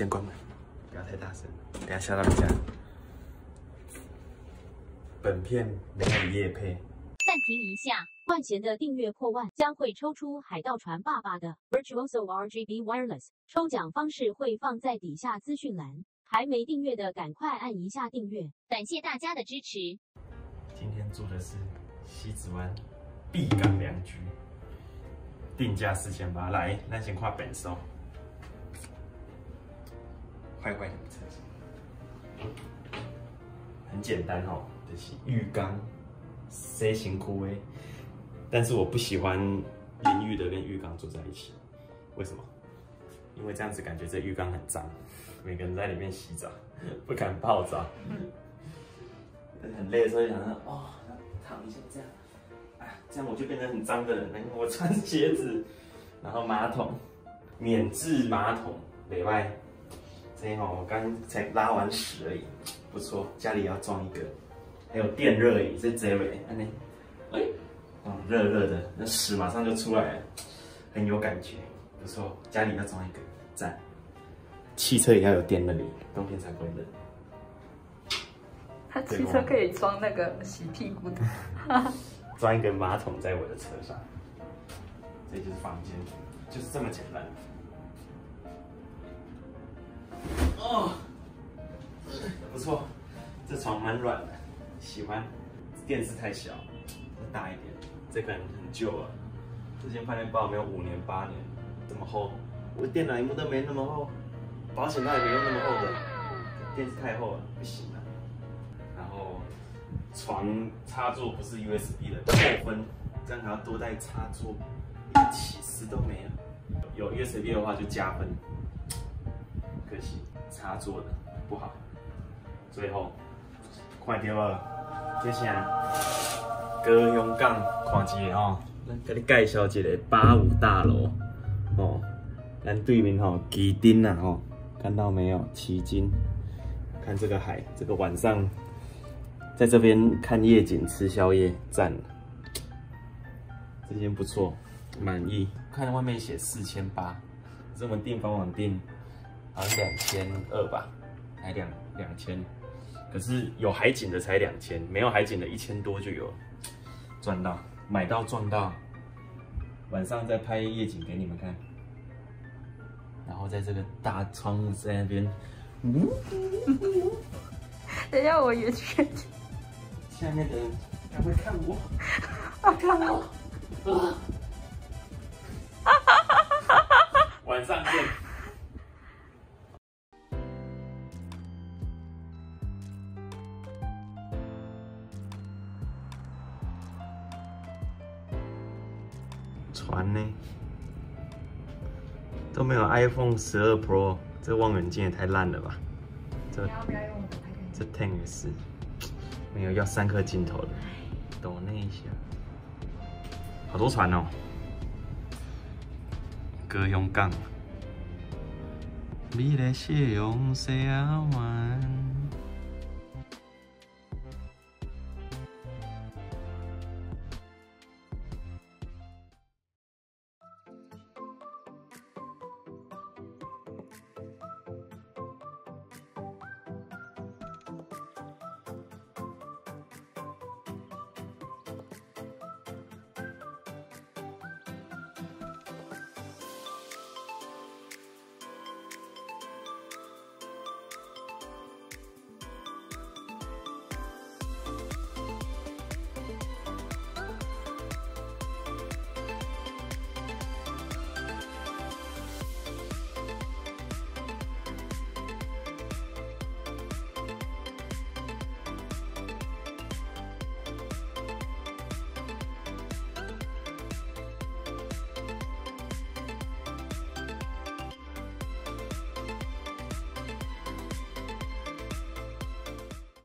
先关门，不要太大声，等下吓到人家。本片没有夜配。暂停一下，万贤的订阅破万，将会抽出海盗船爸爸的 Virtuoso RGB Wireless，抽奖方式会放在底下资讯栏，还没订阅的赶快按一下订阅，感谢大家的支持。今天住的是西子湾碧港良居，定价四千八，来，那先跨本收，怪怪的车子，很简单哦，就是浴缸。C 型枯萎，但是我不喜欢淋浴的跟浴缸住在一起，为什么？因为这样子感觉这浴缸很脏，每个人在里面洗澡，不敢泡澡。很累的时候想说，哦，躺一下这样，哎，这样我就变成很脏的人。我穿鞋子，然后马桶，免治马桶，里外，这哦，我刚才拉完屎而已，不错，家里要装一个。还有电热椅，这这位，安尼，哎，哦，热热的，那屎马上就出来了，很有感觉，不错。家里要装一个，赞。汽车也要有电热椅，冬天才不会冷。他汽车可以装那个洗屁股的，装一个马桶在我的车上。这就是房间，就是这么简单。蛮软的。喜欢，电视太小，大一点。这个很旧了，这件饭店包没有五年八年，这么厚。我电脑屏幕都没那么厚，保险套也没有那么厚的，电视太厚了，不行了。然后床插座不是 USB 的，扣分，这样还要多带插座，连起司都没有。有 USB 的话就加分，可惜插座的不好。最后，快点了。接下来，高雄港看一下哦，咱给你介绍一个八五大楼哦。咱对面吼旗津呐吼，看到没有？旗津，看这个海，这个晚上在这边看夜景吃宵夜，赞。这间不错，满意。看外面写四千八，这我们订房网订好像两千二吧，还两两千。可是有海景的才两千，没有海景的一千多就有，赚到，买到赚到，晚上再拍夜景给你们看，然后在这个大窗户在那边，等下我也去，下面的人赶快看我，看我，晚 船呢？都没有 iPhone 十二 Pro，这望远镜也太烂了吧！这这 Ten 也是没有要三颗镜头的，抖那一下，好多船哦！歌咏港，美丽夕阳西湾。